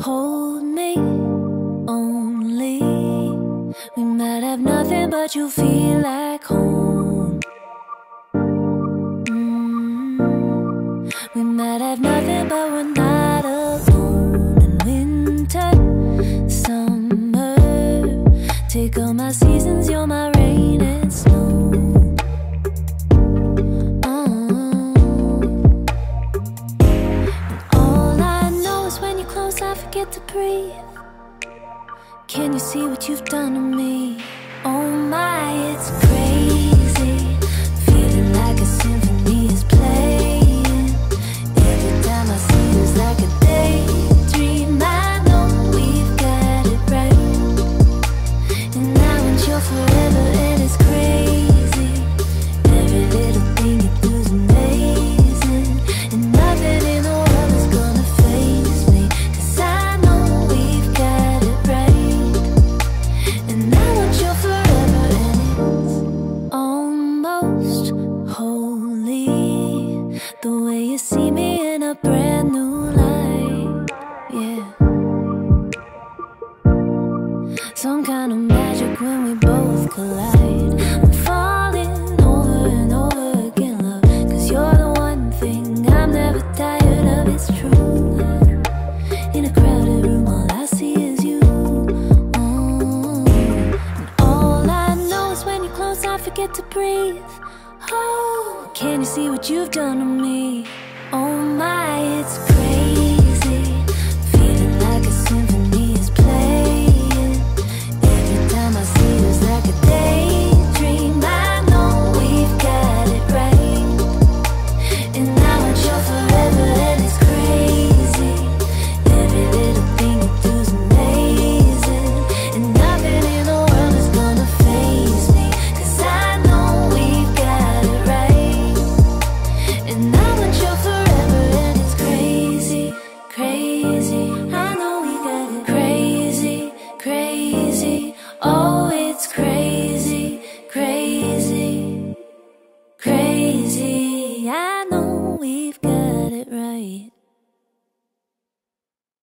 Hold me only. We might have nothing, but you feel like home. Mm. We might have nothing, but we're not alone. In winter, summer, take all my seasons, you're my rain and snow. Forget to breathe. Can you see what you've done to me? Oh my, it's crazy. Some kind of magic when we both collide. I'm falling over and over again, love. Cause you're the one thing I'm never tired of, it's true. In a crowded room, all I see is you. Oh. And all I know is when you're close, I forget to breathe. Oh, can you see what you've done to me? challenge your